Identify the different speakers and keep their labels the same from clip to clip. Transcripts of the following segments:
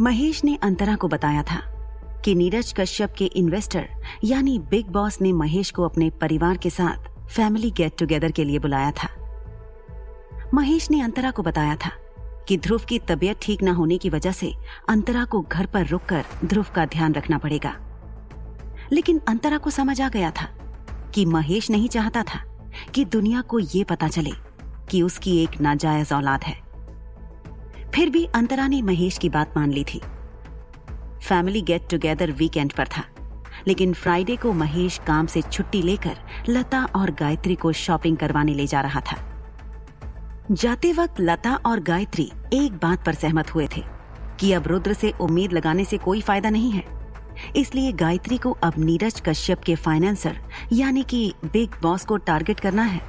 Speaker 1: महेश ने अंतरा को बताया था कि नीरज कश्यप के इन्वेस्टर, यानी बिग बॉस ने महेश को अपने परिवार के साथ फैमिली गेट टुगेदर के लिए बुलाया था। महेश ने अंतरा को बताया था कि ध्रुव की तबीयत ठीक न होने की वजह से अंतरा को घर पर रुककर ध्रुव का ध्यान रखना पड़ेगा। लेकिन अंतरा को समझ आ गया था कि महेश नहीं चाहता था कि दुनिया को ये पता चले कि उसकी एक नाजायज औलाद है। फिर भी अंतरा ने महेश की बात मान ली थी। फैमिली गेट टुगेदर वीकेंड पर था, लेकिन फ्राइडे को महेश काम से छुट्टी लेकर लता और गायत्री को शॉपिंग करवाने ले जा रहा था। जाते वक्त लता और गायत्री एक बात पर सहमत हुए थे कि अब रुद्र से उम्मीद लगाने से कोई फ़ायदा नहीं है। इसलिए गायत्री को अब नीरज कश्यप के फाइनेंसर यानी कि बिग बॉस को टारगेट करना है।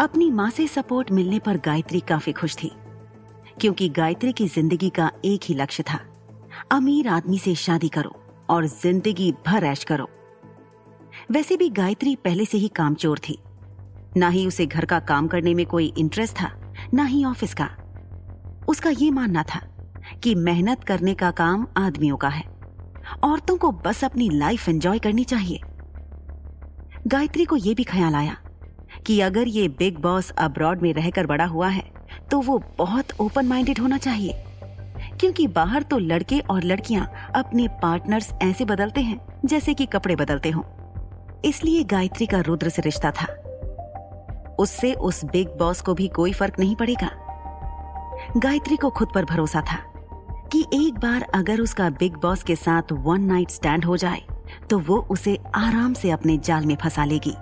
Speaker 1: अपनी माँ से सपोर्ट मिलने पर गायत्री काफ़ी खुश थी। क्योंकि गायत्री की ज़िंदगी का एक ही लक्ष्य था। अमीर आदमी से शादी करो और ज़िंदगी भर ऐश करो। वैसे भी गायत्री पहले से ही कामचोर थी। ना ही उसे घर का काम करने में कोई इंटरेस्ट था, ना ही ऑफ़िस का। उसका ये मानना था कि मेहनत करने का काम आदमियों का है। औरतों को बस अपनी लाइफ एंजॉय करनी चाहिए। गायत्री को यह भी ख्याल आया कि अगर ये बिग बॉस अब्रॉड में रहकर बड़ा हुआ है तो वो बहुत ओपन माइंडेड होना चाहिए। क्योंकि बाहर तो लड़के और लड़कियाँ अपने पार्टनर्स ऐसे बदलते हैं, जैसे कि कपड़े बदलते हों। इसलिए गायत्री का रुद्र से रिश्ता था। उससे उस बिग बॉस को भी कोई फ़र्क नहीं पड़ेगा। गायत्री को खुद पर भरोसा था कि एक बार अगर उसका बिग बॉस के साथ वन नाइट स्टैंड हो जाए तो वो उसे आराम से अपने जाल में फंसा लेगी।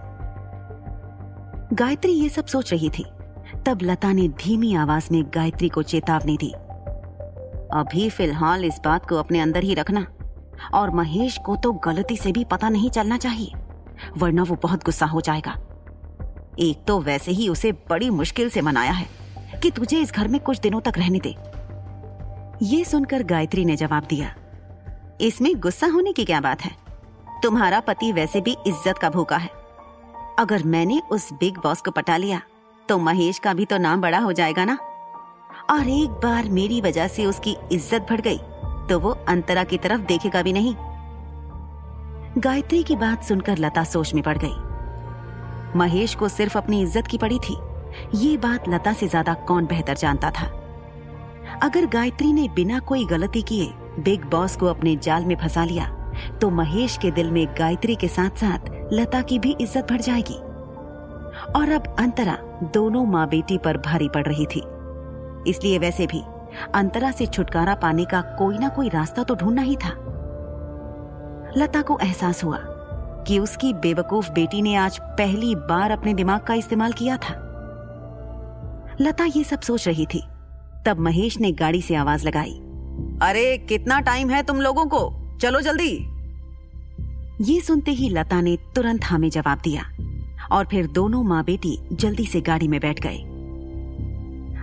Speaker 1: गायत्री ये सब सोच रही थी। तब लता ने धीमी आवाज़ में गायत्री को चेतावनी दी। अभी फ़िलहाल इस बात को अपने अंदर ही रखना, और महेश को तो गलती से भी पता नहीं चलना चाहिए, वरना वो बहुत गुस्सा हो जाएगा। एक तो वैसे ही उसे बड़ी मुश्किल से मनाया है कि तुझे इस घर में कुछ दिनों तक रहने दे। ये सुनकर गायत्री ने जवाब दिया, इसमें गुस्सा होने की क्या बात है? तुम्हारा पति वैसे भी इज़्ज़त का भूखा है। अगर मैंने उस बिग बॉस को पटा लिया तो महेश का भी तो नाम बड़ा हो जाएगा ना? और एक बार मेरी वजह से उसकी इज़्ज़त बढ़ गई तो वो अंतरा की तरफ़ देखेगा भी नहीं। गायत्री की बात सुनकर लता सोच में पड़ गई। महेश को सिर्फ़ अपनी इज़्ज़त की पड़ी थी। ये बात लता से ज़्यादा कौन बेहतर जानता था? अगर गायत्री ने बिना कोई गलती किए बिग बॉस को अपने जाल में फंसा लिया तो महेश के दिल में गायत्री के साथ साथ लता की भी इज़्ज़त बढ़ जाएगी। और अब अंतरा दोनों माँ बेटी पर भारी पड़ रही थी। इसलिए वैसे भी अंतरा से छुटकारा पाने का कोई ना कोई रास्ता तो ढूंढना ही था। लता को एहसास हुआ कि उसकी बेवकूफ़ बेटी ने आज पहली बार अपने दिमाग का इस्तेमाल किया था। लता ये सब सोच रही थी। तब महेश ने गाड़ी से आवाज़ लगाई, अरे, कितना टाइम है तुम लोगों को? चलो जल्दी! ये सुनते ही लता ने तुरंत हमें जवाब दिया। और फिर दोनों माँ बेटी जल्दी से गाड़ी में बैठ गए।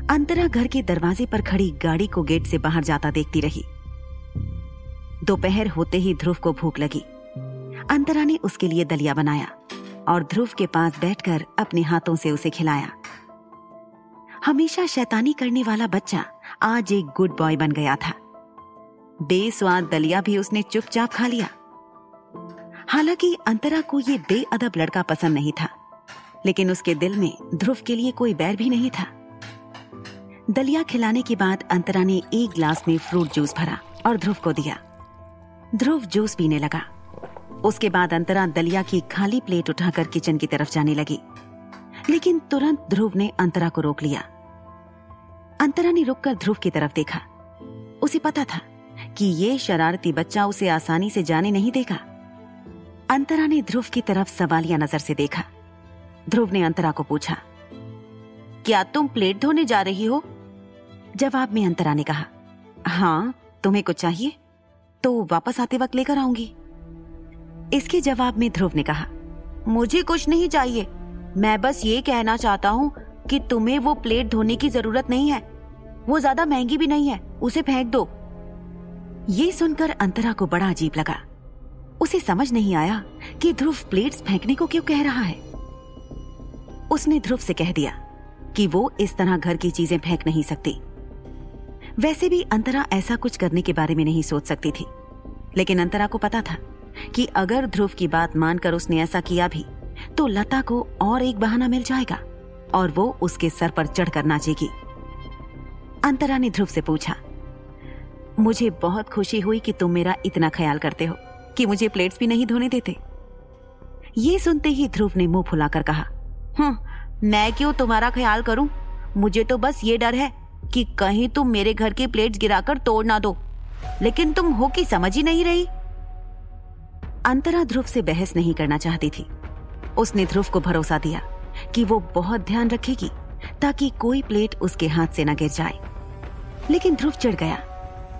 Speaker 1: अंतरा घर के दरवाजे पर खड़ी गाड़ी को गेट से बाहर जाता देखती रही। दोपहर होते ही ध्रुव को भूख लगी। अंतरा ने उसके लिए दलिया बनाया और ध्रुव के पास बैठकर अपने हाथों से उसे खिलाया। हमेशा शैतानी करने वाला बच्चा आज एक गुड बॉय बन गया था। बेस्वाद दलिया भी उसने चुपचाप खा लिया। हालाँकि अंतरा को ये बेअदब लड़का पसंद नहीं था, लेकिन उसके दिल में ध्रुव के लिए कोई बैर भी नहीं था। दलिया खिलाने के बाद अंतरा ने एक ग्लास में फ्रूट जूस भरा और ध्रुव को दिया। ध्रुव जूस पीने लगा। उसके बाद अंतरा दलिया की खाली प्लेट उठाकर किचन की तरफ़ जाने लगी। लेकिन तुरंत ध्रुव ने अंतरा को रोक लिया। अंतरा ने रुककर ध्रुव की तरफ़ देखा। उसे पता था कि ये शरारती बच्चा उसे आसानी से जाने नहीं देगा। अंतरा ने ध्रुव की तरफ़ सवालिया नज़र से देखा। ध्रुव ने अंतरा को पूछा, क्या तुम प्लेट धोने जा रही हो? जवाब में अंतरा ने कहा हाँ तुम्हें कुछ चाहिए तो वापस आते वक्त लेकर आऊँगी। इसके जवाब में ध्रुव ने कहा, मुझे कुछ नहीं चाहिए। मैं बस ये कहना चाहता हूँ कि तुम्हें वो प्लेट धोने की ज़रूरत नहीं है। वो ज़्यादा महँगी भी नहीं है, उसे फेंक दो। ये सुनकर अंतरा को बड़ा अजीब लगा। उसे समझ नहीं आया कि ध्रुव प्लेट्स फेंकने को क्यों कह रहा है। उसने ध्रुव से कह दिया कि वो इस तरह घर की चीज़ें फेंक नहीं सकती। वैसे भी अंतरा ऐसा कुछ करने के बारे में नहीं सोच सकती थी, लेकिन अंतरा को पता था कि अगर ध्रुव की बात मानकर उसने ऐसा किया भी तो लता को और एक बहाना मिल जाएगा और वो उसके सर पर चढ़कर नाचेगी। अंतरा ने ध्रुव से पूछा, मुझे बहुत खुशी हुई कि तुम मेरा इतना ख्याल करते हो। कि मुझे प्लेट्स भी नहीं धोने देते। ये सुनते ही ध्रुव ने मुँह फुलाकर कहा हम्म मैं क्यों तुम्हारा ख्याल करूँ? मुझे तो बस ये डर है कि कहीं तुम मेरे घर के प्लेट्स गिराकर तोड़ ना दो। लेकिन तुम हो कि समझ ही नहीं रही? अंतरा ध्रुव से बहस नहीं करना चाहती थी। उसने ध्रुव को भरोसा दिया कि वो बहुत ध्यान रखेगी ताकि कोई प्लेट उसके हाथ से न गिर जाए। लेकिन ध्रुव चढ़ गया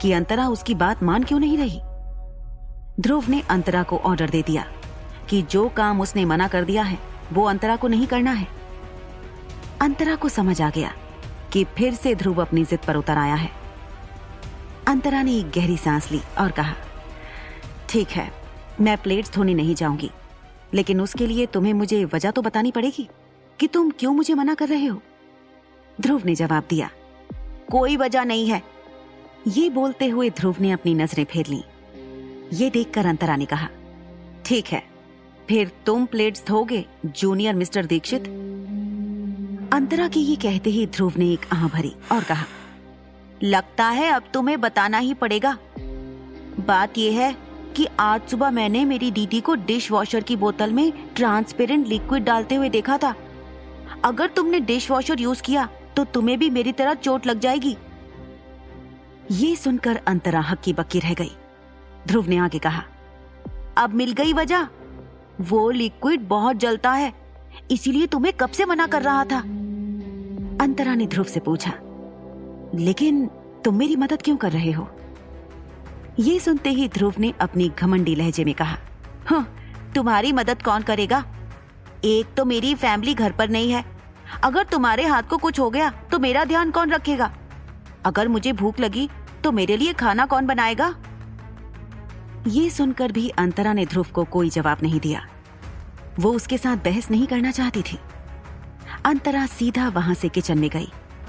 Speaker 1: कि अंतरा उसकी बात मान क्यों नहीं रही? ध्रुव ने अंतरा को ऑर्डर दे दिया कि जो काम उसने मना कर दिया है, वो अंतरा को नहीं करना है। अंतरा को समझ आ गया कि फिर से ध्रुव अपनी जिद पर उतर आया है। अंतरा ने एक गहरी सांस ली और कहा, ठीक है, मैं प्लेट्स धोने नहीं जाऊँगी, लेकिन उसके लिए तुम्हें मुझे वजह तो बतानी पड़ेगी कि तुम क्यों मुझे मना कर रहे हो? ध्रुव ने जवाब दिया, कोई वजह नहीं है। ये बोलते हुए ध्रुव ने अपनी नज़रें फेर ली। ये देखकर अंतरा ने कहा, ठीक है, फिर तुम प्लेट्स धोगे, जूनियर मिस्टर दीक्षित? अंतरा के ये कहते ही ध्रुव ने एक आह भरी और कहा, लगता है अब तुम्हें बताना ही पड़ेगा। बात यह है कि आज सुबह मैंने मेरी दीदी को डिश वॉशर की बोतल में ट्रांसपेरेंट लिक्विड डालते हुए देखा था। अगर तुमने डिश वॉशर यूज़ किया तो तुम्हें भी मेरी तरह चोट लग जाएगी। ये सुनकर अंतरा हक्की बक्की रह गई। ध्रुव ने आगे कहा अब मिल गई वजह। वो लिक्विड बहुत जलता है इसीलिए तुम्हें कब से मना कर रहा था? अंतरा ने ध्रुव से पूछा लेकिन तुम मेरी मदद क्यों कर रहे हो? ये सुनते ही ध्रुव ने अपनी घमंडी लहजे में कहा हाँ, तुम्हारी मदद कौन करेगा? एक तो मेरी फैमिली घर पर नहीं है। अगर तुम्हारे हाथ को कुछ हो गया तो मेरा ध्यान कौन रखेगा? अगर मुझे भूख लगी तो मेरे लिए खाना कौन बनाएगा? ये सुनकर भी अंतरा ने ध्रुव को कोई जवाब नहीं दिया। वो उसके साथ बहस नहीं करना चाहती थी। अंतरा सीधा वहाँ से किचन में गई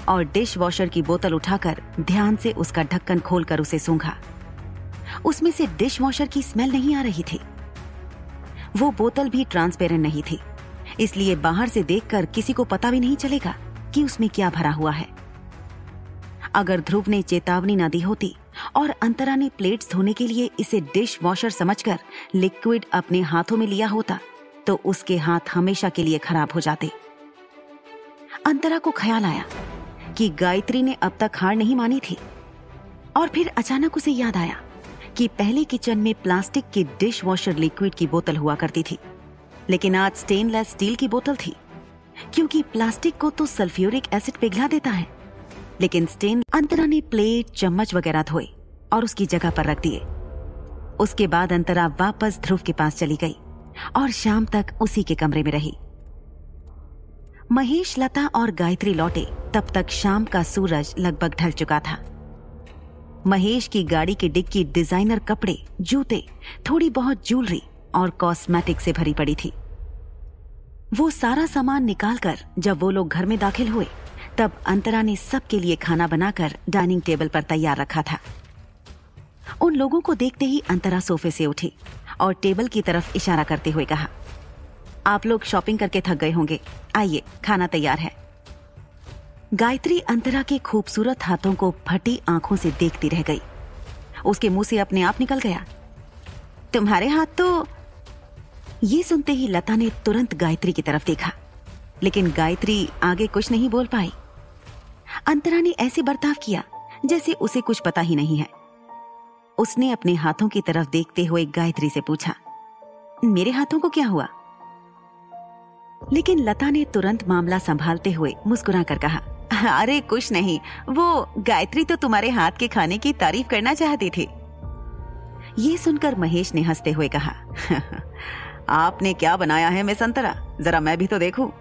Speaker 1: और डिश वॉशर की बोतल उठाकर ध्यान से उसका ढक्कन खोलकर उसे सूंघा। उसमें से डिश वॉशर की स्मेल नहीं आ रही थी। वो बोतल भी ट्रांसपेरेंट नहीं थी, इसलिए बाहर से देखकर किसी को पता भी नहीं चलेगा कि उसमें क्या भरा हुआ है। अगर ध्रुव ने चेतावनी न दी होती और अंतरा ने प्लेट्स धोने के लिए इसे डिश वॉशर समझकर लिक्विड अपने हाथों में लिया होता तो उसके हाथ हमेशा के लिए खराब हो जाते। अंतरा को ख्याल आया कि गायत्री ने अब तक हार नहीं मानी थी। और फिर अचानक उसे याद आया कि पहले किचन में प्लास्टिक की डिश वॉशर लिक्विड की बोतल हुआ करती थी, लेकिन आज स्टेनलेस स्टील की बोतल थी, क्योंकि प्लास्टिक को तो सल्फ्यूरिक एसिड पिघला देता है। लेकिन स्टेन अंतरा ने प्लेट, चम्मच वगैरह धोए और उसकी जगह पर रख दिए। उसके बाद अंतरा वापस ध्रुव के पास चली गई और शाम तक उसी के कमरे में रही। महेश, लता और गायत्री लौटे, तब तक शाम का सूरज लगभग ढल चुका था। महेश की गाड़ी की डिक्की डिज़ाइनर कपड़े, जूते, थोड़ी बहुत ज्वेलरी और कॉस्मेटिक से भरी पड़ी थी। वो सारा सामान निकालकर जब वो लोग घर में दाखिल हुए तब अंतरा ने सबके लिए खाना बनाकर डाइनिंग टेबल पर तैयार रखा था। उन लोगों को देखते ही अंतरा सोफे से उठी और टेबल की तरफ़ इशारा करते हुए कहा, आप लोग शॉपिंग करके थक गए होंगे। आइए, खाना तैयार है। गायत्री अंतरा के खूबसूरत हाथों को फटी आँखों से देखती रह गई। उसके मुँह से अपने आप निकल गया। तुम्हारे हाथ तो ये सुनते ही लता ने तुरंत गायत्री की तरफ़ देखा, लेकिन गायत्री आगे कुछ नहीं बोल पाई। अंतरा ने ऐसे बर्ताव किया, जैसे उसे कुछ पता ही नहीं है। उसने अपने हाथों की तरफ़ देखते हुए गायत्री से पूछा, मेरे हाथों को क्या हुआ? लेकिन लता ने तुरंत मामला संभालते हुए मुस्कुरा कर कहा, अरे, कुछ नहीं। वो गायत्री तो तुम्हारे हाथ के खाने की तारीफ़ करना चाहती थी। ये सुनकर महेश ने हँसते हुए कहा, आपने क्या बनाया है मैं संतरा जरा मैं भी तो देखूँ।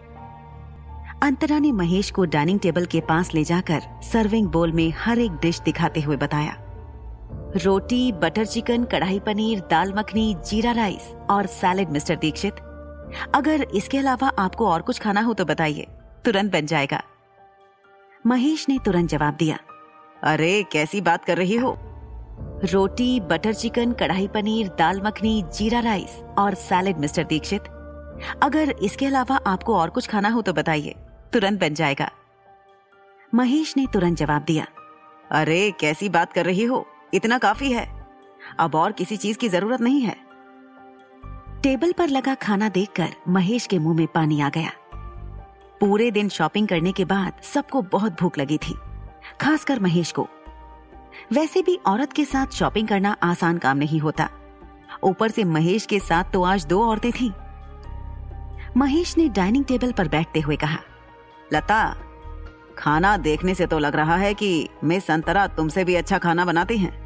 Speaker 1: अंतरा ने महेश को डाइनिंग टेबल के पास ले जाकर सर्विंग बोल में हर एक डिश दिखाते हुए बताया। रोटी, बटर चिकन, कढ़ाई पनीर, दाल मखनी, जीरा राइस और सैलेड, मिस्टर दीक्षित। अगर इसके अलावा आपको और कुछ खाना हो तो बताइए। तुरंत बन जाएगा। महेश ने तुरंत जवाब दिया। अरे, कैसी बात कर रही हो? रोटी, बटर चिकन, कढ़ाई पनीर, दाल मखनी, जीरा राइस और सैलेड, मिस्टर दीक्षित। अगर इसके अलावा आपको और कुछ खाना हो तो बताइए। तुरंत बन जाएगा। महेश ने तुरंत जवाब दिया, अरे, कैसी बात कर रही हो? इतना काफ़ी है। अब और किसी चीज़ की ज़रूरत नहीं है। टेबल पर लगा खाना देखकर महेश के मुँह में पानी आ गया। पूरे दिन शॉपिंग करने के बाद सबको बहुत भूख लगी थी, खासकर महेश को। वैसे भी औरत के साथ शॉपिंग करना आसान काम नहीं होता। ऊपर से महेश के साथ तो आज दो औरतें थीं। महेश ने डाइनिंग टेबल पर बैठते हुए कहा लता, खाना देखने से तो लग रहा है कि मिस संतरा तुमसे भी अच्छा खाना बनाती हैं।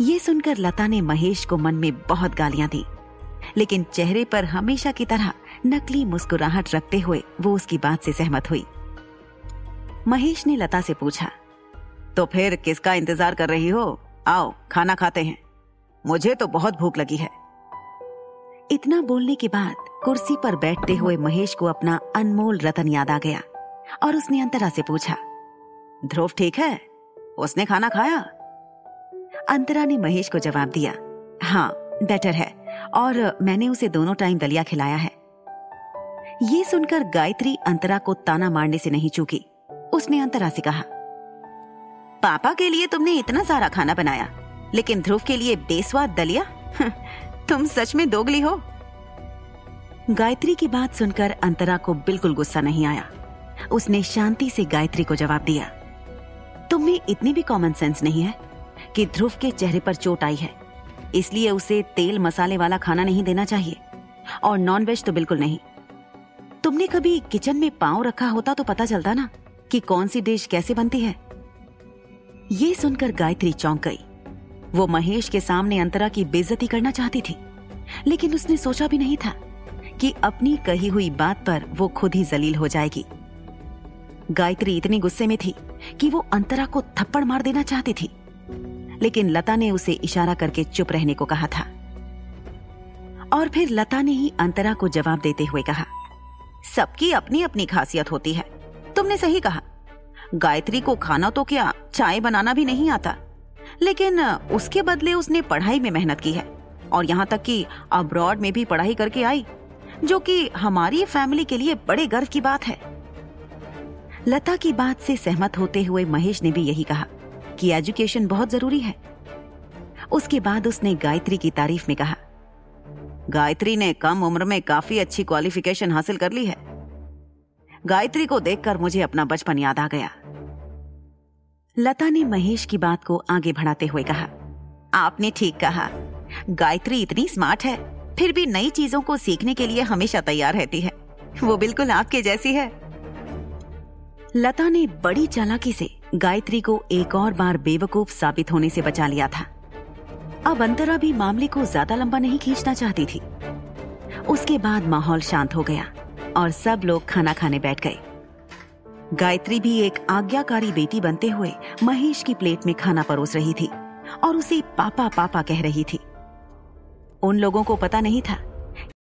Speaker 1: ये सुनकर लता ने महेश को मन में बहुत गालियाँ दी, लेकिन चेहरे पर हमेशा की तरह नकली मुस्कुराहट रखते हुए वो उसकी बात से सहमत हुई। महेश ने लता से पूछा तो फिर किसका इंतज़ार कर रही हो? आओ, खाना खाते हैं। मुझे तो बहुत भूख लगी है। इतना बोलने के बाद कुर्सी पर बैठते हुए महेश को अपना अनमोल रतन याद आ गया और उसने अंतरा से पूछा, ध्रुव ठीक है? उसने खाना खाया? अंतरा ने महेश को जवाब दिया हाँ बेटर है, और मैंने उसे दोनों टाइम दलिया खिलाया है। ये सुनकर गायत्री अंतरा को ताना मारने से नहीं चूकी। उसने अंतरा से कहा, पापा के लिए तुमने इतना सारा खाना बनाया, लेकिन ध्रुव के लिए बेस्वाद दलिया? तुम सच में दोगली हो। गायत्री की बात सुनकर अंतरा को बिल्कुल गुस्सा नहीं आया। उसने शांति से गायत्री को जवाब दिया तुम्हें इतनी भी कॉमन सेंस नहीं है कि ध्रुव के चेहरे पर चोट आई है। इसलिए उसे तेल मसाले वाला खाना नहीं देना चाहिए, और नॉन वेज तो बिल्कुल नहीं। तुमने कभी किचन में पाँव रखा होता तो पता चलता ना कि कौन सी डिश कैसे बनती है? ये सुनकर गायत्री चौंक गई। वो महेश के सामने अंतरा की बेइज्जती करना चाहती थी, लेकिन उसने सोचा भी नहीं था। कि अपनी कही हुई बात पर वो खुद ही जलील हो जाएगी। गायत्री इतनी गुस्से में थी कि वो अंतरा को थप्पड़ मार देना चाहती थी। लेकिन लता ने उसे इशारा करके चुप रहने को कहा था। और फिर लता ने ही अंतरा को जवाब देते हुए कहा, सबकी अपनी अपनी खासियत होती है। तुमने सही कहा। गायत्री को खाना तो क्या चाय बनाना भी नहीं आता। लेकिन उसके बदले उसने पढ़ाई में मेहनत की है और यहाँ तक कि अब्रॉड में भी पढ़ाई करके आई। जो कि हमारी फैमिली के लिए बड़े गर्व की बात है। लता की बात से सहमत होते हुए महेश ने भी यही कहा कि एजुकेशन बहुत ज़रूरी है। उसके बाद उसने गायत्री की तारीफ़ में कहा, गायत्री ने कम उम्र में काफ़ी अच्छी क्वालिफिकेशन हासिल कर ली है। गायत्री को देखकर मुझे अपना बचपन याद आ गया। लता ने महेश की बात को आगे बढ़ाते हुए कहा, आपने ठीक कहा। गायत्री इतनी स्मार्ट है। फिर भी नई चीज़ों को सीखने के लिए हमेशा तैयार रहती है। वो बिल्कुल आपके जैसी है। लता ने बड़ी चालाकी से गायत्री को एक और बार बेवकूफ़ साबित होने से बचा लिया था। अब अंतरा भी मामले को ज़्यादा लंबा नहीं खींचना चाहती थी। उसके बाद माहौल शांत हो गया और सब लोग खाना खाने बैठ गए। गायत्री भी एक आज्ञाकारी बेटी बनते हुए महेश की प्लेट में खाना परोस रही थी और उसे पापा पापा कह रही थी। उन लोगों को पता नहीं था।